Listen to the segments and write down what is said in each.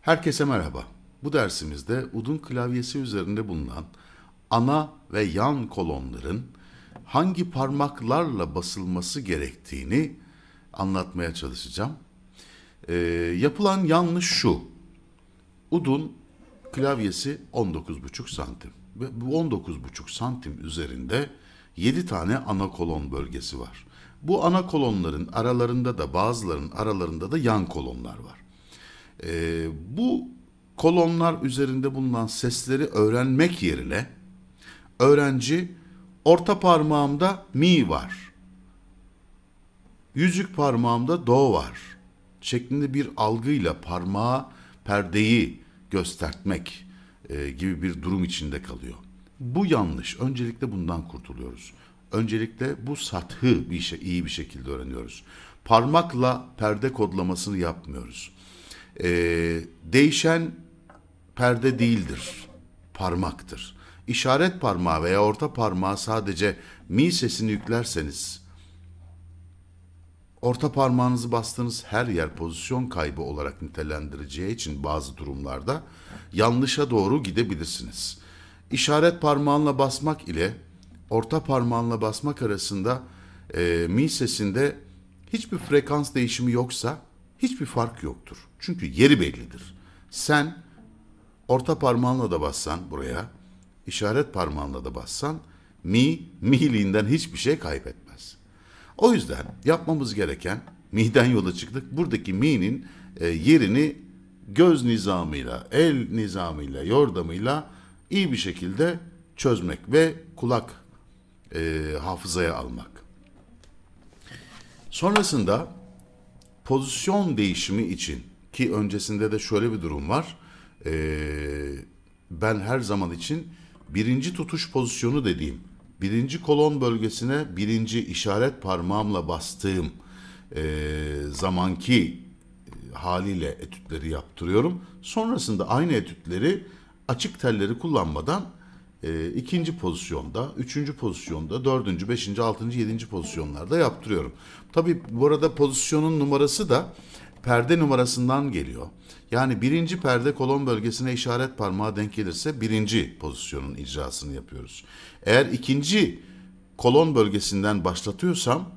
Herkese merhaba. Bu dersimizde udun klavyesi üzerinde bulunan ana ve yan kolonların hangi parmaklarla basılması gerektiğini anlatmaya çalışacağım. Ee, yapılan yanlış şu. Udun klavyesi 19,5 santim. Ve bu 19,5 santim üzerinde 7 tane ana kolon bölgesi var. Bu ana kolonların aralarında da bazılarının aralarında da yan kolonlar var. Ee, bu kolonlar üzerinde bulunan sesleri öğrenmek yerine öğrenci orta parmağımda mi var, yüzük parmağımda do var şeklinde bir algıyla parmağa perdeyi göstermek e, gibi bir durum içinde kalıyor. Bu yanlış. Öncelikle bundan kurtuluyoruz. Öncelikle bu sathı bir şey, iyi bir şekilde öğreniyoruz. Parmakla perde kodlamasını yapmıyoruz. E, değişen perde değildir, parmaktır. İşaret parmağı veya orta parmağı sadece mi sesini yüklerseniz, orta parmağınızı bastığınız her yer pozisyon kaybı olarak nitelendireceği için bazı durumlarda yanlışa doğru gidebilirsiniz. İşaret parmağınla basmak ile orta parmağınla basmak arasında e, mi sesinde hiçbir frekans değişimi yoksa hiçbir fark yoktur. Çünkü yeri bellidir. Sen orta parmağınla da bassan buraya, işaret parmağınla da bassan mi, mi'liğinden hiçbir şey kaybetmez. O yüzden yapmamız gereken mi'den yola çıktık. Buradaki mi'nin e, yerini göz nizamıyla, el nizamıyla, yordamıyla iyi bir şekilde çözmek ve kulak e, hafızaya almak. Sonrasında pozisyon değişimi için ki öncesinde de şöyle bir durum var. E, ben her zaman için birinci tutuş pozisyonu dediğim birinci kolon bölgesine birinci işaret parmağımla bastığım e, zamanki haliyle etütleri yaptırıyorum. Sonrasında aynı etütleri açık telleri kullanmadan e, ikinci pozisyonda, üçüncü pozisyonda, dördüncü, beşinci, altıncı, yedinci pozisyonlarda yaptırıyorum. Tabi bu arada pozisyonun numarası da perde numarasından geliyor. Yani birinci perde kolon bölgesine işaret parmağı denk gelirse birinci pozisyonun icrasını yapıyoruz. Eğer ikinci kolon bölgesinden başlatıyorsam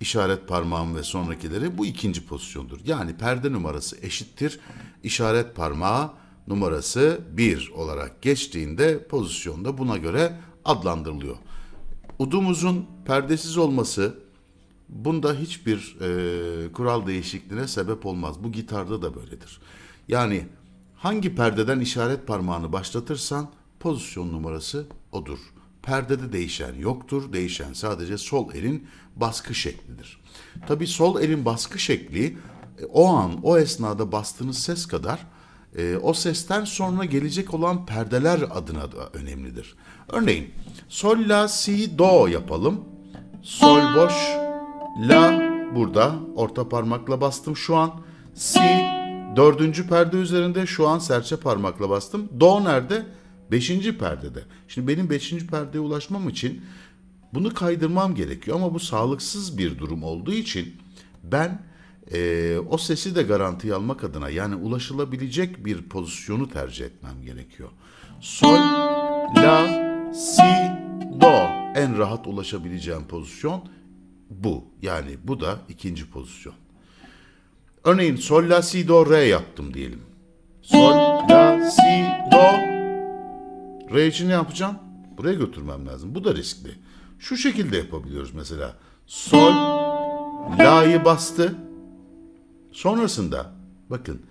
işaret parmağım ve sonrakileri bu ikinci pozisyondur. Yani perde numarası eşittir işaret parmağı numarası 1 olarak geçtiğinde pozisyonda buna göre adlandırılıyor. Udumuzun perdesiz olması bunda hiçbir e, kural değişikliğine sebep olmaz. Bu gitarda da böyledir. Yani hangi perdeden işaret parmağını başlatırsan pozisyon numarası odur. Perdede değişen yoktur. Değişen sadece sol elin baskı şeklidir. Tabi sol elin baskı şekli e, o an, o esnada bastığınız ses kadar e, o sesten sonra gelecek olan perdeler adına da önemlidir. Örneğin sol, la, si, do yapalım. Sol boş, la burada orta parmakla bastım şu an. Si dördüncü perde üzerinde şu an serçe parmakla bastım. Do nerede? Beşinci perdede. Şimdi benim beşinci perdeye ulaşmam için bunu kaydırmam gerekiyor ama bu sağlıksız bir durum olduğu için ben e, o sesi de garantiye almak adına yani ulaşılabilecek bir pozisyonu tercih etmem gerekiyor. Sol, la, si, do en rahat ulaşabileceğim pozisyon bu. Yani bu da ikinci pozisyon. Örneğin sol, la, si, do, re yaptım diyelim. Sol, la, si, do. Re için ne yapacağım? Buraya götürmem lazım. Bu da riskli. Şu şekilde yapabiliyoruz mesela. Sol, la'yı bastı. Sonrasında bakın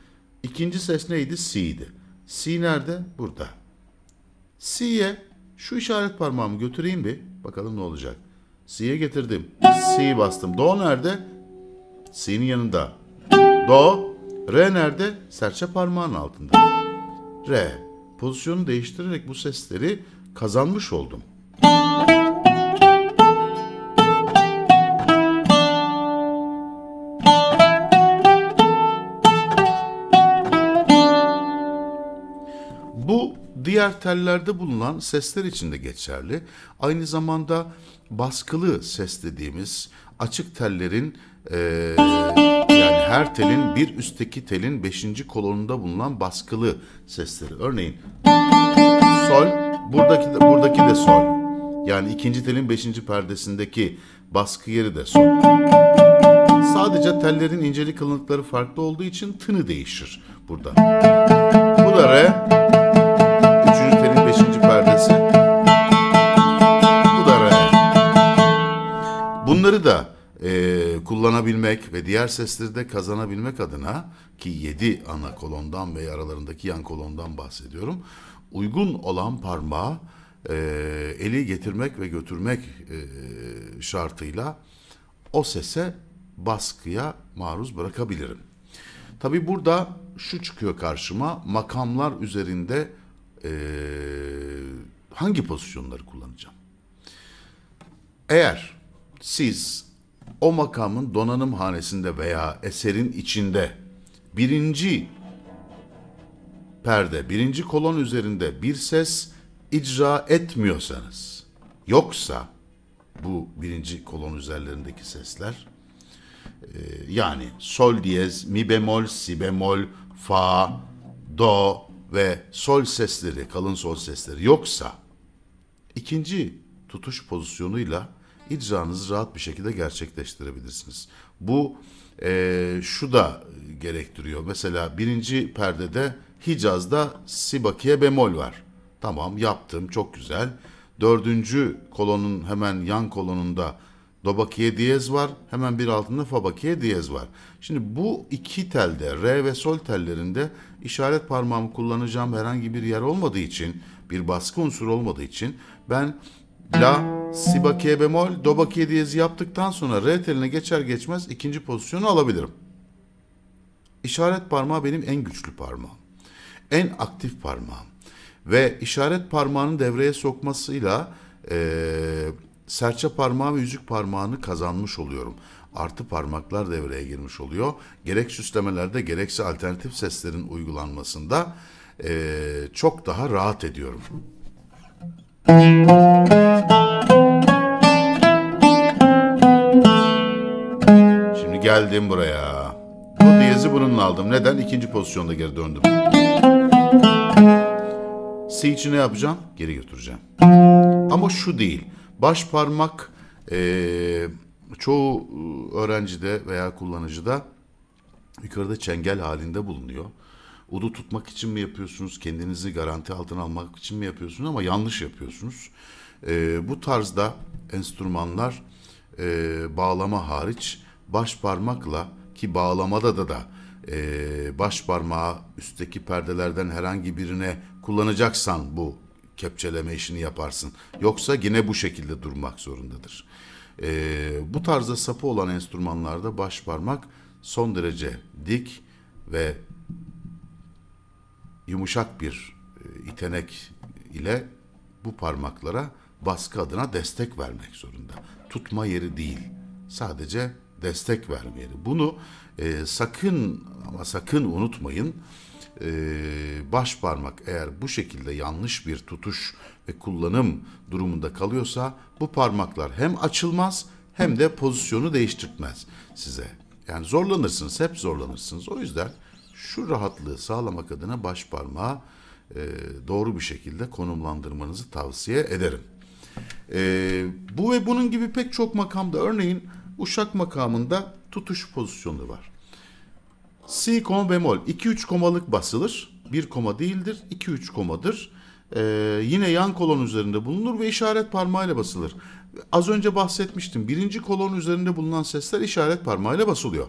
ikinci ses neydi? Si'ydi. Si nerede? Burada. Si'ye şu işaret parmağımı götüreyim bir. Bakalım ne olacak. Si'ye getirdim. Si bastım. Do nerede? Si'nin yanında. Do. Re nerede? Serçe parmağın altında. Re. Pozisyonu değiştirerek bu sesleri kazanmış oldum. Diğer tellerde bulunan sesler için de geçerli. Aynı zamanda baskılı ses dediğimiz açık tellerin e, yani her telin bir üstteki telin beşinci kolonunda bulunan baskılı sesleri. Örneğin sol, buradaki de, buradaki de sol. Yani ikinci telin beşinci perdesindeki baskı yeri de sol. Sadece tellerin incelik kalınlıkları farklı olduğu için tını değişir burada. Bu da re. Kullanabilmek ve diğer sesleri de kazanabilmek adına ki yedi ana kolondan ve aralarındaki yan kolondan bahsediyorum. Uygun olan parmağı e, eli getirmek ve götürmek e, şartıyla o sese baskıya maruz bırakabilirim. Tabi burada şu çıkıyor karşıma makamlar üzerinde e, hangi pozisyonları kullanacağım? Eğer siz o makamın donanım hanesinde veya eserin içinde birinci perde, birinci kolon üzerinde bir ses icra etmiyorsanız, yoksa bu birinci kolon üzerlerindeki sesler, e, yani sol diyez, mi bemol, si bemol, fa, do ve sol sesleri, kalın sol sesleri yoksa, ikinci tutuş pozisyonuyla icranızı rahat bir şekilde gerçekleştirebilirsiniz. Bu e, şu da gerektiriyor. Mesela birinci perdede Hicaz'da si bakiye bemol var. Tamam yaptım çok güzel. Dördüncü kolonun hemen yan kolonunda do bakiye diyez var. Hemen bir altında fa bakiye diyez var. Şimdi bu iki telde re ve sol tellerinde işaret parmağımı kullanacağım herhangi bir yer olmadığı için bir baskı unsuru olmadığı için ben La, si bakiye bemol, do bakiye diyezi yaptıktan sonra re teline geçer geçmez ikinci pozisyonu alabilirim. İşaret parmağı benim en güçlü parmağım. En aktif parmağım. Ve işaret parmağını devreye sokmasıyla e, serçe parmağı ve yüzük parmağını kazanmış oluyorum. Artı parmaklar devreye girmiş oluyor. Gerek süslemelerde gerekse alternatif seslerin uygulanmasında e, çok daha rahat ediyorum. Şimdi geldim buraya. Bu diyezi bununla aldım. Neden? İkinci pozisyonda geri döndüm. Si için ne yapacağım? Geri götüreceğim. Ama şu değil. Baş parmak e, çoğu öğrencide veya kullanıcıda yukarıda çengel halinde bulunuyor. Udu tutmak için mi yapıyorsunuz? Kendinizi garanti altına almak için mi yapıyorsunuz? Ama yanlış yapıyorsunuz. E, bu tarzda enstrümanlar e, bağlama hariç baş parmakla ki bağlamada da da e, baş parmağı üstteki perdelerden herhangi birine kullanacaksan bu kepçeleme işini yaparsın. Yoksa yine bu şekilde durmak zorundadır. E, bu tarzda sapı olan enstrümanlarda baş parmak son derece dik ve yumuşak bir e, itenek ile bu parmaklara baskı adına destek vermek zorunda. Tutma yeri değil. Sadece destek verme yeri. Bunu e, sakın ama sakın unutmayın. E, baş parmak eğer bu şekilde yanlış bir tutuş ve kullanım durumunda kalıyorsa bu parmaklar hem açılmaz hem de pozisyonu değiştirtmez size. Yani zorlanırsınız, hep zorlanırsınız. O yüzden şu rahatlığı sağlamak adına baş parmağı e, doğru bir şekilde konumlandırmanızı tavsiye ederim. E, bu ve bunun gibi pek çok makamda örneğin uşak makamında tutuş pozisyonu var. Si koma bemol 2-3 komalık basılır. Bir koma değildir 2-3 komadır. Ee, yine yan kolon üzerinde bulunur ve işaret parmağıyla basılır. Az önce bahsetmiştim. Birinci kolon üzerinde bulunan sesler işaret parmağıyla basılıyor.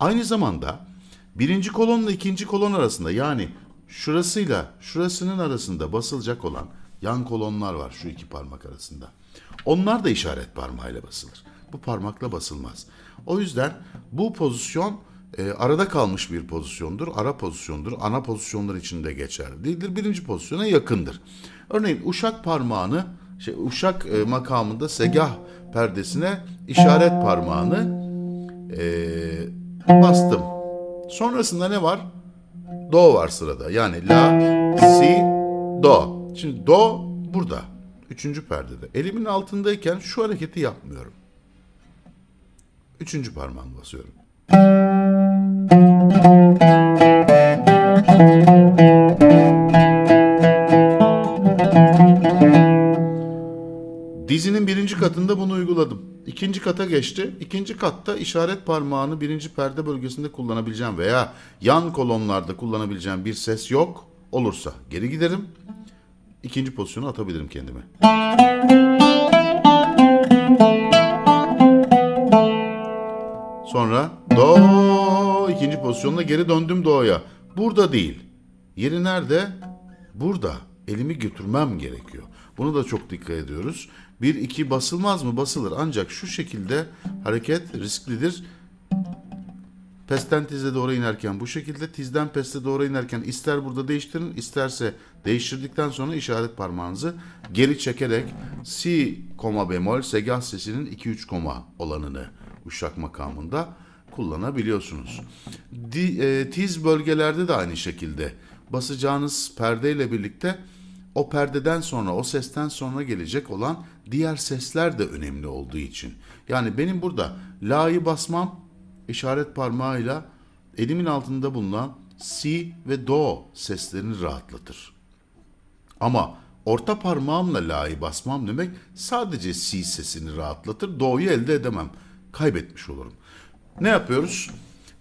Aynı zamanda birinci kolonla ikinci kolon arasında yani şurasıyla şurasının arasında basılacak olan yan kolonlar var şu iki parmak arasında. Onlar da işaret parmağıyla basılır. Bu parmakla basılmaz. O yüzden bu pozisyon e, arada kalmış bir pozisyondur. Ara pozisyondur. Ana pozisyonlar içinde geçer değildir. Birinci pozisyona yakındır. Örneğin uşak parmağını, şey, uşak e, makamında segah perdesine işaret parmağını e, bastım. Sonrasında ne var? Do var sırada. Yani la, si, do. Şimdi do burada. Üçüncü perdede. Elimin altındayken şu hareketi yapmıyorum. Üçüncü parmağımı basıyorum. Kata geçti. İkinci katta işaret parmağını birinci perde bölgesinde kullanabileceğim veya yan kolonlarda kullanabileceğim bir ses yok. Olursa geri giderim. İkinci pozisyonu atabilirim kendime. Sonra do ikinci pozisyonla geri döndüm do'ya. Burada değil. Yeri nerede? Burada. Elimi götürmem gerekiyor. Bunu da çok dikkat ediyoruz. Bir iki basılmaz mı? Basılır. Ancak şu şekilde hareket risklidir. Pesten tize doğru inerken bu şekilde, tizden peste doğru inerken ister burada değiştirin, isterse değiştirdikten sonra işaret parmağınızı geri çekerek si koma bemol segah sesinin 2-3 koma olanını uşak makamında kullanabiliyorsunuz. Di, e, tiz bölgelerde de aynı şekilde basacağınız perdeyle birlikte o perdeden sonra, o sesten sonra gelecek olan diğer sesler de önemli olduğu için. Yani benim burada la'yı basmam işaret parmağıyla elimin altında bulunan si ve do seslerini rahatlatır. Ama orta parmağımla la'yı basmam demek sadece si sesini rahatlatır. Do'yu elde edemem. Kaybetmiş olurum. Ne yapıyoruz?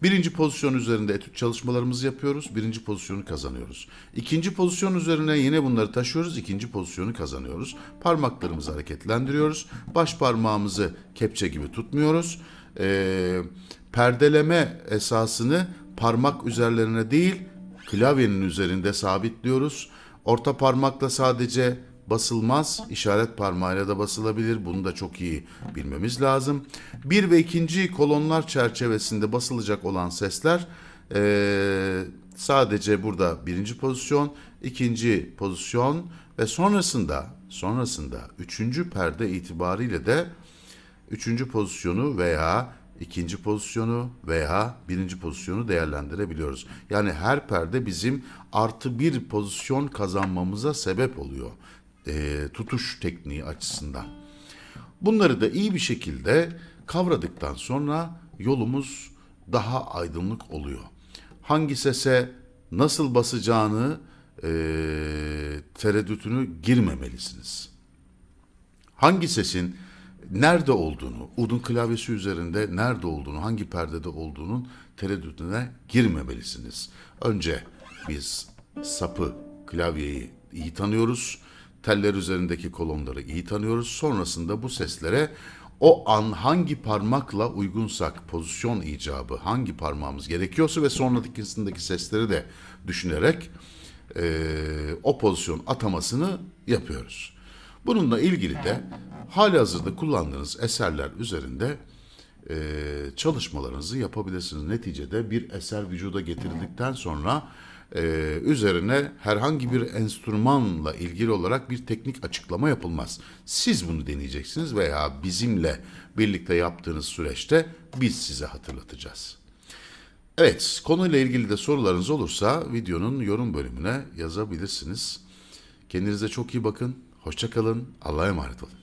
Birinci pozisyon üzerinde etüt çalışmalarımızı yapıyoruz. Birinci pozisyonu kazanıyoruz. İkinci pozisyon üzerine yine bunları taşıyoruz. ikinci pozisyonu kazanıyoruz. Parmaklarımızı hareketlendiriyoruz. Baş parmağımızı kepçe gibi tutmuyoruz. Ee, perdeleme esasını parmak üzerlerine değil klavyenin üzerinde sabitliyoruz. Orta parmakla sadece basılmaz. işaret parmağıyla da basılabilir. Bunu da çok iyi bilmemiz lazım. Bir ve ikinci kolonlar çerçevesinde basılacak olan sesler eee, sadece burada birinci pozisyon, ikinci pozisyon ve sonrasında sonrasında üçüncü perde itibariyle de üçüncü pozisyonu veya ikinci pozisyonu veya birinci pozisyonu değerlendirebiliyoruz. Yani her perde bizim artı bir pozisyon kazanmamıza sebep oluyor. Ee, tutuş tekniği açısından. Bunları da iyi bir şekilde kavradıktan sonra yolumuz daha aydınlık oluyor. Hangi sese nasıl basacağını e, tereddütünü girmemelisiniz hangi sesin nerede olduğunu, udun klavyesi üzerinde nerede olduğunu, hangi perdede olduğunun tereddütüne girmemelisiniz. Önce biz sapı, klavyeyi iyi tanıyoruz. Teller üzerindeki kolonları iyi tanıyoruz. Sonrasında bu seslere o an hangi parmakla uygunsak pozisyon icabı hangi parmağımız gerekiyorsa ve sonrakisindeki sesleri de düşünerek eee, o pozisyon atamasını yapıyoruz. Bununla ilgili de hali hazırda kullandığınız eserler üzerinde eee, çalışmalarınızı yapabilirsiniz. Neticede bir eser vücuda getirildikten sonra eee, üzerine herhangi bir enstrümanla ilgili olarak bir teknik açıklama yapılmaz. Siz bunu deneyeceksiniz veya bizimle birlikte yaptığınız süreçte biz size hatırlatacağız. Evet, konuyla ilgili de sorularınız olursa videonun yorum bölümüne yazabilirsiniz. Kendinize çok iyi bakın. Hoşça kalın. Allah'a emanet olun.